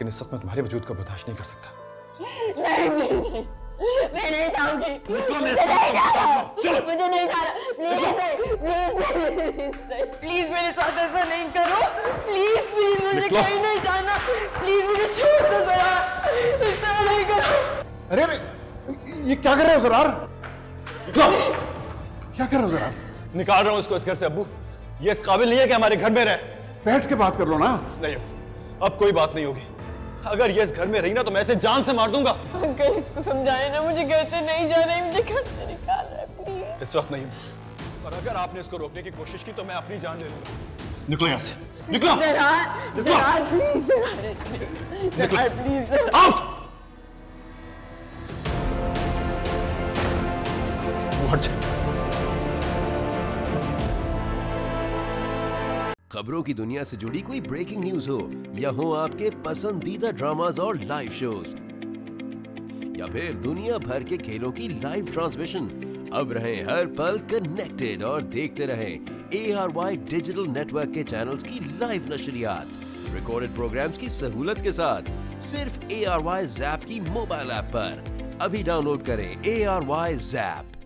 लेकिन इस वक्त मैं तुम्हारे वजूद को बर्दाश्त नहीं कर सकता। नहीं प्लीज़ मैं नहीं चाहूँगी मुझे नहीं जाना मुझे नहीं जाना प्लीज़ प्लीज़ प्लीज़ प्लीज़ मेरे साथ ऐसा नहीं करो। प्लीज़ प्लीज़ मुझे कहीं नहीं जाना। प्लीज़ मुझे छोड़ दो जरा। इस तरह नहीं करो। अरे अरे ये क्या कर रहे हो जरार? क्या कर रहे हो जरार? निकाल रहा हूँ इसको इस घर से अबू ये इस काबिल नहीं है कि हमारे घर में रहे। बैठ के बात कर लो ना। नहीं अब कोई बात नहीं होगी। अगर ये इस घर में रही ना तो मैं इसे जान से मार दूँगा। अंकल इसको समझाए ना मुझे घर से नहीं जा है मुझे घर से निकाल रहा है प्लीज़ इस वक्त नहीं। और अगर आपने इसको रोकने की कोशिश की तो मैं अपनी जान ले लूँगा। निकलो यहाँ से। निकलो। Please out. हट जा। खबरों की दुनिया से जुड़ी कोई ब्रेकिंग न्यूज़ हो, या हो आपके पसंदीदा ड्रामाज और लाइव शोज़ या फिर दुनिया भर के खेलों की लाइव ट्रांसमिशन अब रहें हर पल कनेक्टेड और देखते रहें A R Y digital network के चैनल्स की लाइव नशरियात। रिकॉर्डेड प्रोग्राम्स की सहूलत के साथ सिर्फ़ ए आर वाई जैप की मोबाइल ऐप पर। अभी डाउनलोड करें ए आर वाई जैप